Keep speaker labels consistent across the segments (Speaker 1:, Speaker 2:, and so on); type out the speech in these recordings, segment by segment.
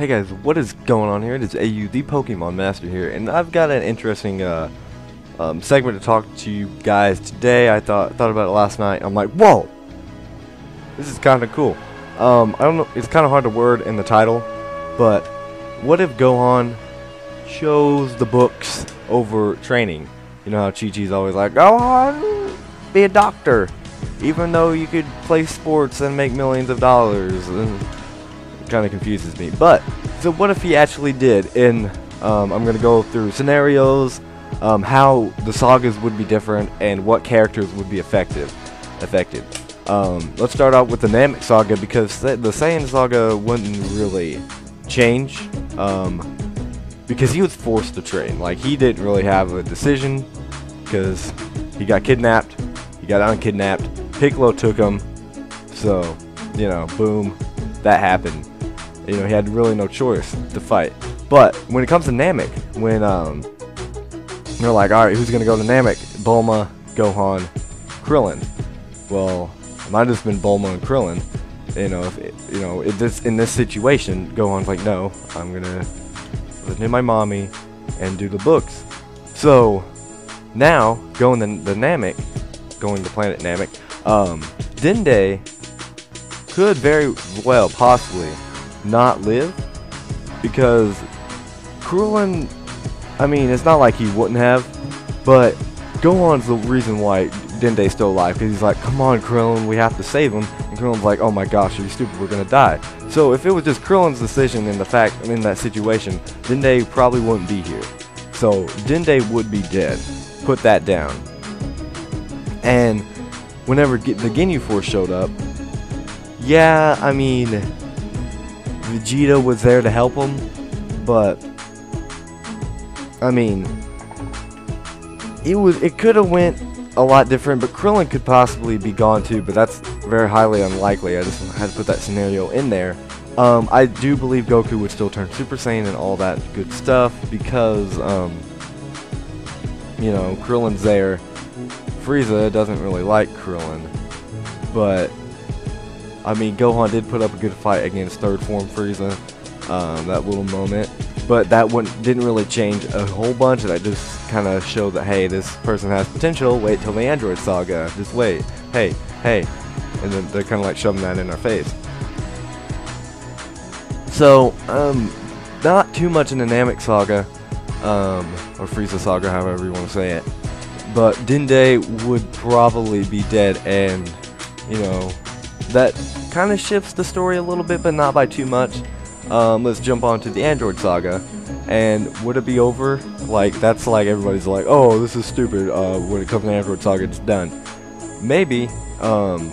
Speaker 1: Hey guys, what is going on here? It is AU, the Pokemon Master here, and I've got an interesting uh, um, segment to talk to you guys today. I thought thought about it last night. I'm like, whoa, this is kind of cool. Um, I don't know, it's kind of hard to word in the title, but what if Gohan chose the books over training? You know how Chi Chi's always like, Gohan, be a doctor, even though you could play sports and make millions of dollars. And kind of confuses me. But so what if he actually did? In um, I'm gonna go through scenarios, um, how the sagas would be different, and what characters would be effective. Affected. Um, let's start out with the Namek saga because the, the Saiyan saga wouldn't really change. Um, because he was forced to train. Like he didn't really have a decision because he got kidnapped. He got unkidnapped. Piccolo took him. So, you know, boom, that happened. You know, he had really no choice to fight. But when it comes to Namek, when um, you're like, all right, who's gonna go to Namek? Bulma, Gohan, Krillin. Well, it might have just been Bulma and Krillin. You know, if it, you know, in this in this situation, Gohan's like, no, I'm gonna listen to my mommy and do the books. So now going to the Namek, going to planet Namek, um, Dende could very well possibly not live because Krillin, I mean, it's not like he wouldn't have, but Gohan's the reason why Dende's still alive because he's like, come on, Krillin, we have to save him. And Krillin's like, oh my gosh, are you stupid? We're gonna die. So if it was just Krillin's decision in the fact in that situation, Dende probably wouldn't be here. So Dende would be dead. Put that down. And whenever the Ginyu Force showed up, yeah, I mean, Vegeta was there to help him, but I mean, it was it could have went a lot different, but Krillin could possibly be gone too, but that's very highly unlikely. I just had to put that scenario in there. Um, I do believe Goku would still turn Super Saiyan and all that good stuff because, um, you know, Krillin's there. Frieza doesn't really like Krillin, but I mean, Gohan did put up a good fight against third form Frieza, um, that little moment. But that one didn't really change a whole bunch. And that just kind of showed that, hey, this person has potential. Wait till the Android Saga. Just wait. Hey, hey. And then they're kind of like shoving that in our face. So, um, not too much in the Namek Saga, um, or Frieza Saga, however you want to say it. But Dende would probably be dead, and, you know, that kind of shifts the story a little bit, but not by too much. Um, let's jump on to the Android Saga. And would it be over? Like, that's like everybody's like, oh, this is stupid. Uh, when it comes to Android Saga, it's done. Maybe. Um,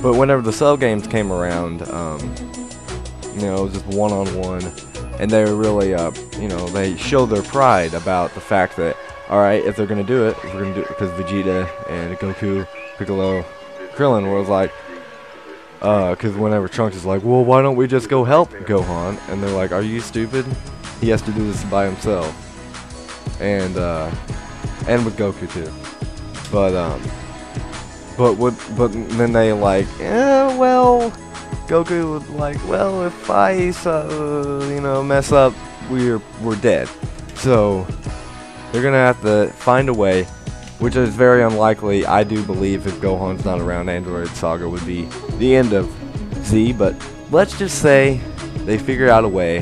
Speaker 1: but whenever the Cell games came around, um, you know, it was just one on one. And they were really, uh, you know, they show their pride about the fact that, alright, if they're going to do it, we're going to do it because Vegeta and Goku, Piccolo, Krillin was like, because uh, whenever Trunks is like, well, why don't we just go help Gohan? And they're like, are you stupid? He has to do this by himself. And, uh, and with Goku too. But, um, but would, but then they like, yeah, well, Goku would like, well, if I, uh, you know, mess up, we're, we're dead. So, they're gonna have to find a way which is very unlikely. I do believe if Gohan's not around, Android Saga would be the end of Z, but let's just say they figure out a way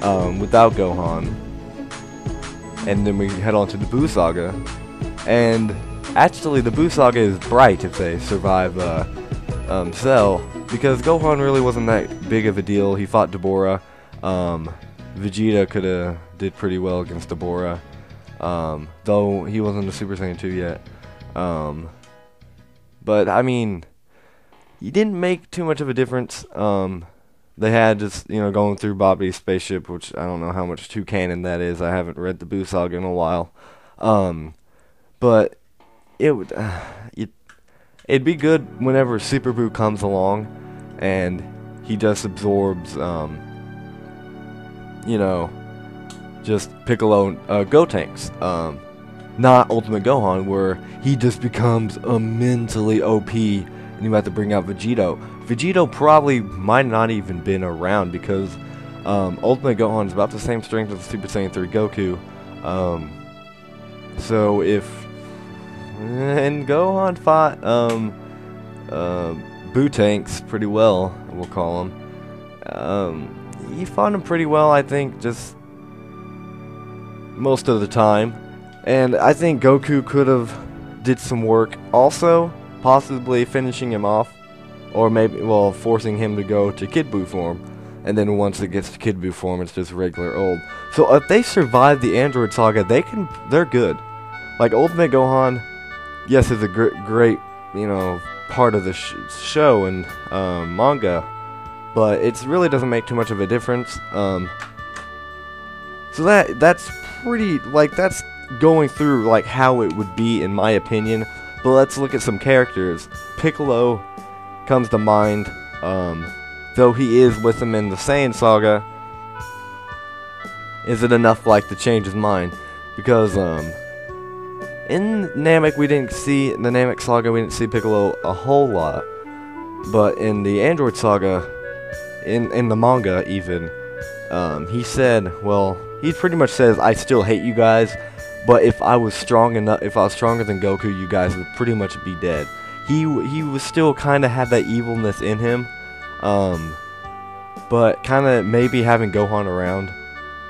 Speaker 1: um, without Gohan, and then we head on to the Buu Saga, and actually the Buu Saga is bright if they survive uh, um, Cell, because Gohan really wasn't that big of a deal. He fought Dabura. Um, Vegeta could have did pretty well against Dabura. Um, though he wasn't a Super Saiyan 2 yet. Um, but I mean, he didn't make too much of a difference. Um, they had just you know going through Babidi's spaceship, which I don't know how much true canon that is. I haven't read the Buu saga in a while. Um, but it would uh, it it'd be good whenever Super Buu comes along, and he just absorbs um, you know just Piccolo uh, Gotenks. Um, not Ultimate Gohan, where he just becomes a mentally OP and you have to bring out Vegito. Vegito probably might not even been around because Um, Ultimate Gohan is about the same strength as Super Saiyan 3 Goku. Um, so if and Gohan fought um, uh, Tanks pretty well, we'll call him. Um, he fought him pretty well, I think, just most of the time. And I think Goku could have did some work also, possibly finishing him off, or maybe, well, forcing him to go to Kid Buu form. And then once it gets to Kid Buu form, it's just regular old. So if they survive the Android Saga, they can, they're good. Like Ultimate Gohan, yes, is a gr great, you know, part of the sh show and um, manga, but it really doesn't make too much of a difference. Um, so that that's pretty like that's going through like how it would be in my opinion. But let's look at some characters. Piccolo comes to mind. Um, though he is with him in the Saiyan saga, is it enough like to change his mind? Because um, in Namek we didn't see in the Namek saga we didn't see Piccolo a whole lot, but in the Android saga, in in the manga even, um, he said, well, he pretty much says, I still hate you guys, but if I was strong enough, if I was stronger than Goku, you guys would pretty much be dead. He he was still kind of had that evilness in him, um, but kind of maybe having Gohan around.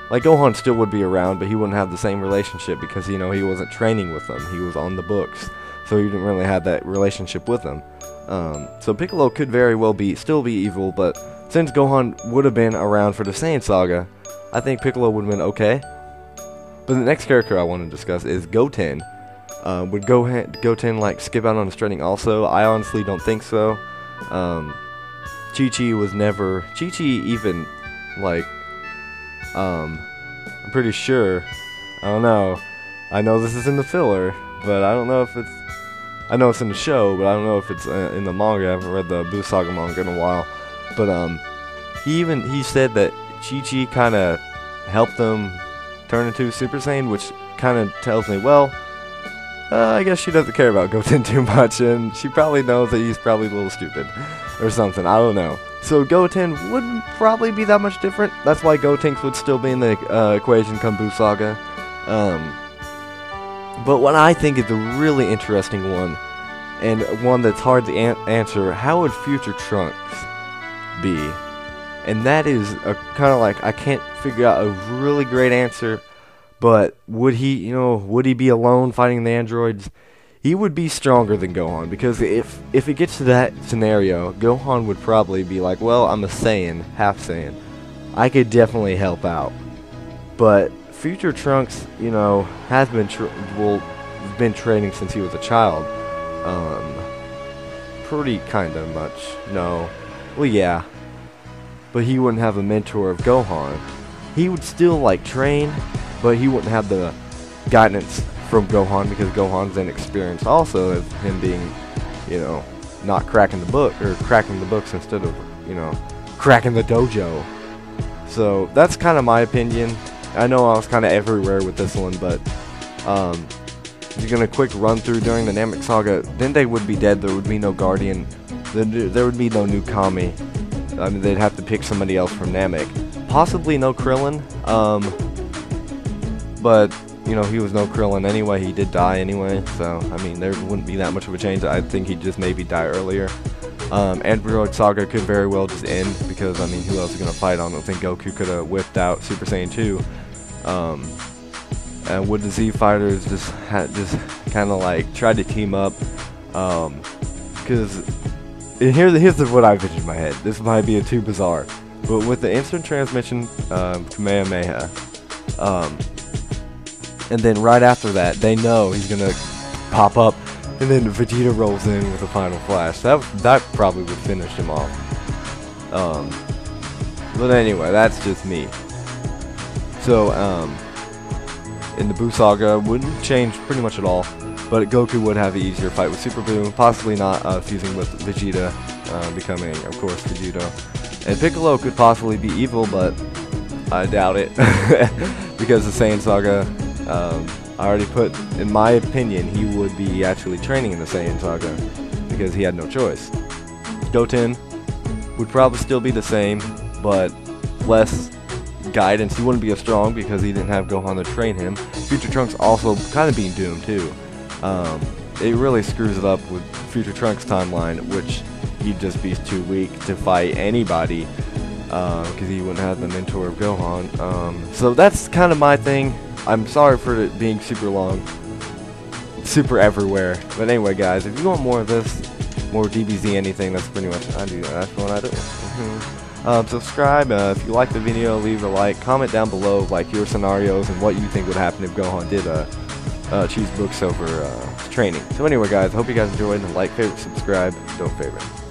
Speaker 1: Like Gohan still would be around, but he wouldn't have the same relationship because you know he wasn't training with them. He was on the books, so he didn't really have that relationship with them. Um, so Piccolo could very well be still be evil, but since Gohan would have been around for the Saiyan saga, I think Piccolo would have been okay. But the next character I want to discuss is Goten. Uh, would Gohan, Goten like skip out on his training also? I honestly don't think so. Um, Chi Chi was never Chi Chi even like um I'm pretty sure I don't know. I know this is in the filler, but I don't know if it's I know it's in the show, but I don't know if it's uh, in the manga. I haven't read the Buu Saga manga in a while. But um he even he said that Chi Chi kind of helped them turn into Super Saiyan, which kind of tells me, well, uh, I guess she doesn't care about Goten too much, and she probably knows that he's probably a little stupid or something. I don't know. So Goten wouldn't probably be that much different. That's why Gotenks would still be in the uh, equation come Buu Saga. Um, but what I think is a really interesting one, and one that's hard to an answer, how would future Trunks be? And that is a kind of like I can't figure out a really great answer, but would he, you know, would he be alone fighting the androids? he would be stronger than Gohan because if if it gets to that scenario, Gohan would probably be like, "Well, I'm a Saiyan, half Saiyan. I could definitely help out." But Future Trunks, you know, has been tra well been training since he was a child. Um, pretty kind of much. No, well, yeah, but he wouldn't have a mentor of Gohan. He would still like train, but he wouldn't have the guidance from Gohan because Gohan's inexperienced also of him being, you know, not cracking the book or cracking the books instead of, you know, cracking the dojo. So that's kind of my opinion. I know I was kind of everywhere with this one, but um, you're gonna quick run through during the Namek Saga. Dende would be dead. There would be no Guardian. There would be no new Kami. I mean, they'd have to pick somebody else from Namek. Possibly no Krillin. Um, but you know, he was no Krillin anyway. He did die anyway, so I mean, there wouldn't be that much of a change. I think he'd just maybe die earlier. Um, Android Saga could very well just end because I mean, who else is gonna fight on? I think Goku could have whipped out Super Saiyan 2. Um, and would the Z Fighters just had just kind of like tried to team up? Because um, here's here's what I vision in my head. This might be a too bizarre, but with the instant transmission um, Kamehameha. Um, and then right after that, they know he's gonna pop up, and then Vegeta rolls in with a final flash. That that probably would finish him off. Um, but anyway, that's just me. So, um, in the Buu Saga, wouldn't change pretty much at all, but Goku would have an easier fight with Super Buu, possibly not uh, fusing with Vegeta, uh, becoming, of course, Vegito. And Piccolo could possibly be evil, but I doubt it, because the Saiyan Saga um, I already put, in my opinion, he would be actually training in the Saiyan Saga because he had no choice. Goten would probably still be the same, but less guidance, he wouldn't be as strong because he didn't have Gohan to train him. Future Trunks also kind of being doomed too. Um, it really screws it up with Future Trunks timeline, which he'd just be too weak to fight anybody because uh, he wouldn't have the mentor of Gohan. Um, so that's kind of my thing. I'm sorry for it being super long, super everywhere. But anyway, guys, if you want more of this, more DBZ anything, that's pretty much I do. That's what I do. Mm-hmm. um, subscribe uh, if you like the video. Leave a like. Comment down below like your scenarios and what you think would happen if Gohan did uh, uh, choose books over uh, training. So anyway, guys, I hope you guys enjoyed. Like, favorite, subscribe, don't favorite.